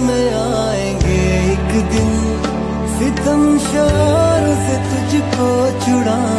में आएँगे एक दिन। सितम शोर से तुझको छुड़ा